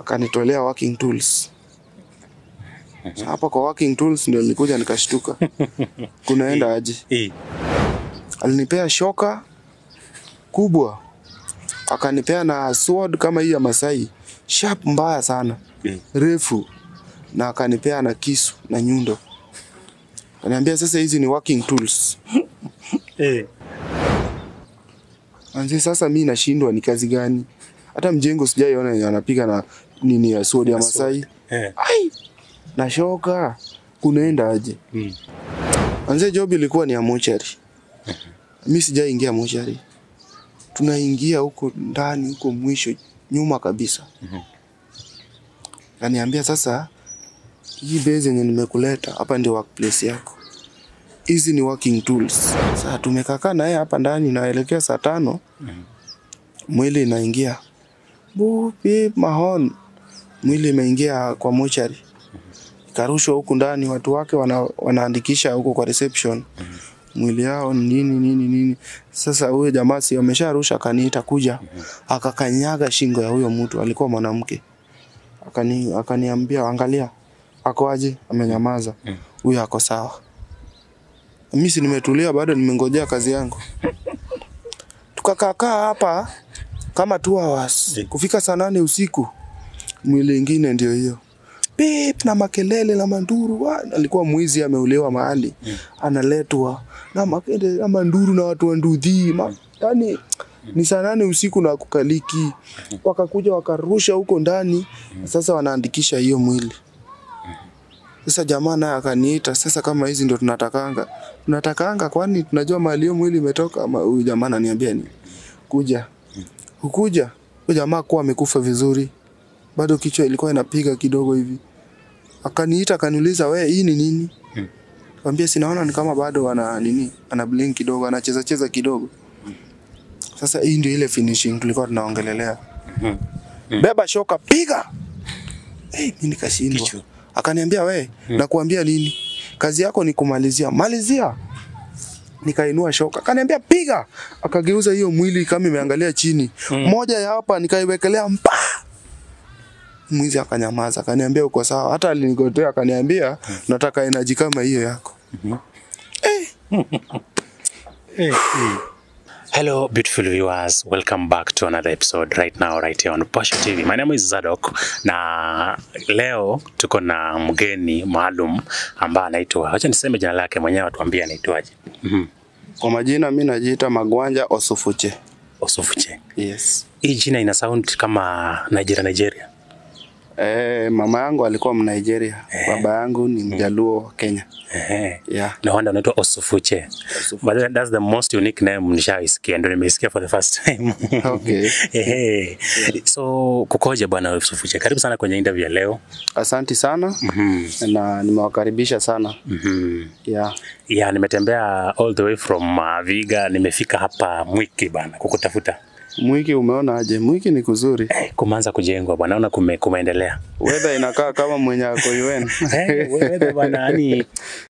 akanitolea working tools. Hapa kwa working tools ndio nilikuja nikashtuka, kunaenda aje? Eh. Alinipea shoka kubwa, akanipea na sword kama hii ya Masai, sharp mbaya sana, Eh. refu, na akanipea na kisu na nyundo. kaniambia sasa hizi ni working tools. Eh. Anzi sasa mi nashindwa ni kazi gani? Hata mjengo sijaiona anapiga na nini ya sodi ya Masai. Yeah. Ai, nashoka kunaenda aje? Mm. Anze job ilikuwa ni ya mochari. Mi sijaingia mochari. Tunaingia huko ndani huko mwisho nyuma kabisa. Mm -hmm. Kaniambia sasa hii base yenye nimekuleta hapa ndio workplace yako. Hizi ni working tools. Sasa tumekaa naye hapa ndani naelekea saa tano. Mwili inaingia. Bupi mahon. Mwili imeingia kwa mochari. Ikarushwa huku ndani, watu wake wana, wanaandikisha huko kwa reception. Mwili yao ni nini nini nini. Sasa huyo jamaa si amesharusha, akaniita kuja, akakanyaga shingo ya huyo mtu, alikuwa mwanamke, akani akaniambia angalia, ako aje, amenyamaza, huyo ako sawa. Mimi si nimetulia bado, nimengojea kazi yangu. Tukakaakaa hapa kama two hours, kufika saa nane usiku mwili ingine ndio hiyo. Pip na makelele na manduru. Wa, alikuwa mwizi ameulewa mahali. Mm. analetwa. Na makelele na manduru na watu wanduthi ma, yani ni saa nane usiku na kukaliki. Wakakuja wakarusha huko ndani. Sasa wanaandikisha hiyo mwili. Sasa jamaa naye akaniita. Sasa kama hizi ndo tunatakanga. Tunatakanga kwani tunajua mahali hiyo mwili imetoka? Huyu jamaa ananiambia ni kuja. Hukuja. Huyu jamaa kuwa amekufa vizuri bado kichwa ilikuwa inapiga kidogo hivi. Akaniita akaniuliza, we hii ni nini? Kwambia sinaona ni kama bado ana nini, ana blink kidogo, anacheza cheza kidogo. Hmm. Sasa hii ndio ile finishing tulikuwa tunaongelelea. Hmm. Hmm. Beba shoka, piga. Hey, mimi nikashindwa. Akaniambia we, nakuambia nini? Kazi yako ni kumalizia. Malizia. Nikainua shoka, akaniambia piga. Akageuza hiyo mwili kama imeangalia chini. Moja ya hapa nikaiwekelea mpa mwizi akanyamaza, akaniambia uko sawa. Hata alinigotea akaniambia nataka enaji kama hiyo yako. Hello, beautiful viewers. Welcome back to another episode right now, right here on Pasha TV. My name is Zadok na leo tuko na mgeni maalum ambaye anaitwa, acha niseme jina lake mwenyewe, atuambie anaitwaje. Mhm. Kwa majina mi najiita Magwanja Osufuche. Osufuche. Yes. Hii jina ina sound kama Nigeria, Nigeria. Eh, mama yangu alikuwa Mnigeria, baba yangu ni Mjaluo wa Kenya. Eh. Yeah. No wonder unaitwa Osufuche. But that's the most unique name nishaisikia, ndio nimeisikia for the first time. Okay. Eh. Yeah. So kukoje bwana Osufuche? Karibu sana kwenye interview ya leo. Asanti sana Mm -hmm. na nimewakaribisha sana. Mm -hmm. Yeah. Yeah, nimetembea all the way from uh, Viga, nimefika hapa Mwiki bana kukutafuta. Mwiki umeona aje? Mwiki ni kuzuri. Eh, kumeanza kujengwa bwana, naona kume, kumeendelea. Weather inakaa kama mwenye ako UN. Eh, weather bwana, yani